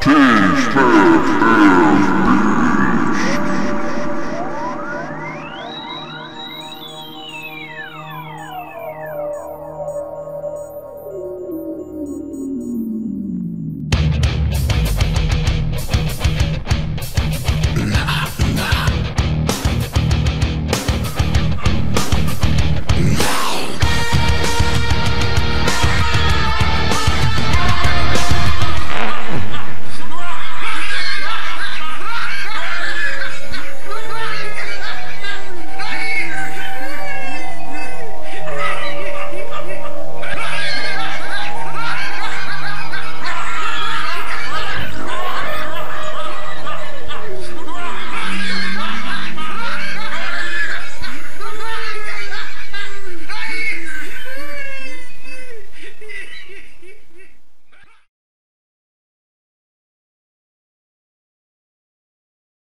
Cheese,